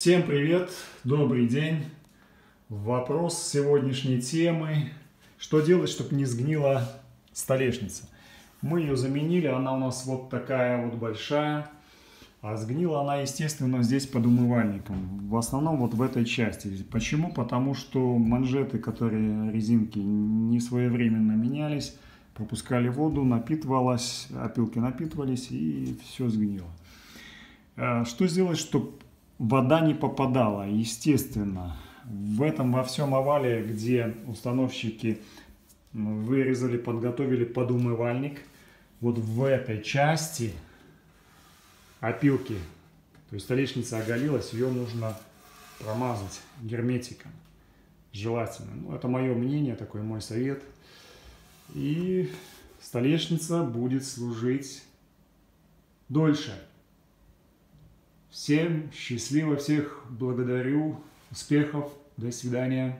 Всем привет, добрый день. Вопрос сегодняшней темы. Что делать, чтобы не сгнила столешница? Мы ее заменили, она у нас вот такая вот большая. А сгнила она, естественно, здесь под умывальником. В основном вот в этой части. Почему? Потому что манжеты, которые резинки не своевременно менялись, пропускали воду, напитывалась, опилки напитывались и все сгнило. А что сделать, чтобы вода не попадала? Естественно, в этом во всем овале, где установщики вырезали, подготовили под умывальник, вот в этой части опилки, то есть столешница оголилась, ее нужно промазать герметиком, желательно. Ну, это мое мнение, такой мой совет. И столешница будет служить дольше. Всем счастливо, всех благодарю, успехов, до свидания.